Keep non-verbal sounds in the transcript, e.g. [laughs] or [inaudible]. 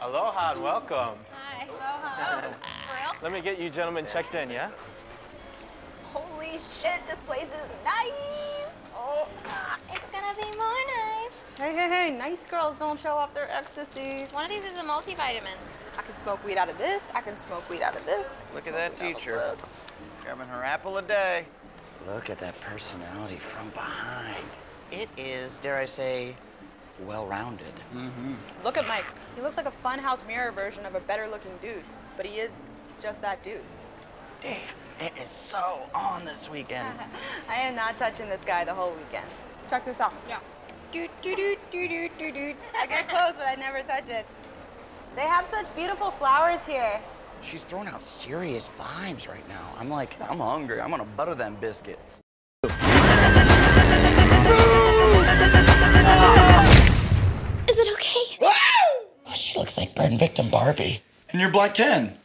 Aloha and welcome. Hi. Aloha. Oh, for real? Let me get you gentlemen checked in, yeah? Holy shit, this place is nice. Oh, it's gonna be more nice. Hey, hey, hey, nice girls don't show off their ecstasy. One of these is a multivitamin. I can smoke weed out of this. I can smoke weed out of this. Look at that Smoke weed out of teacher. Grabbing her apple a day. Look at that personality from behind. It is, dare I say, well-rounded. Mm-hmm. Look at Mike. He looks like a funhouse mirror version of a better looking dude, but he is just that dude. Dave, it is so on this weekend. [laughs] I am not touching this guy the whole weekend. Check this out. Yeah. Do do do do do do do. I get close, but I never touch it. They have such beautiful flowers here. She's throwing out serious vibes right now. I'm like, I'm hungry. I'm gonna butter them biscuits. Looks like burn victim Barbie. And you're Black Ken.